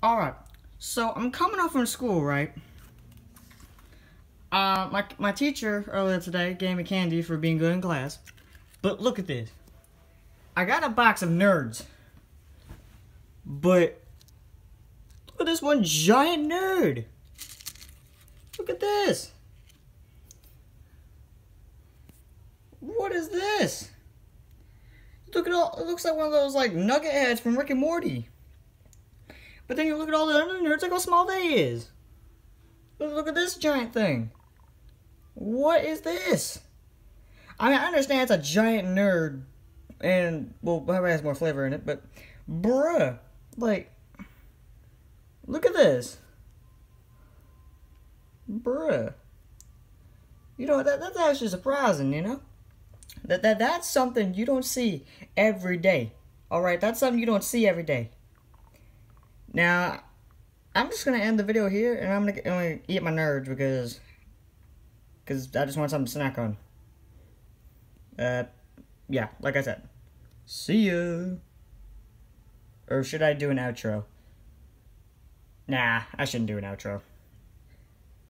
Alright, so I'm coming off from school, right? Uh, my, my teacher earlier today gave me candy for being good in class. But look at this. I got a box of nerds. But, look at this one giant nerd. Look at this. What is this? Look at all, it looks like one of those like nugget heads from Rick and Morty. But then you look at all the other nerds, look how small they is. Look at this giant thing. What is this? I mean, I understand it's a giant nerd, and, well, probably has more flavor in it, but, bruh, like, look at this. Bruh. You know, that, that's actually surprising, you know? That, that That's something you don't see every day. Alright, that's something you don't see every day. Now, I'm just gonna end the video here, and I'm gonna, I'm gonna eat my nerds because, because I just want something to snack on. Uh, yeah, like I said, see you. Or should I do an outro? Nah, I shouldn't do an outro.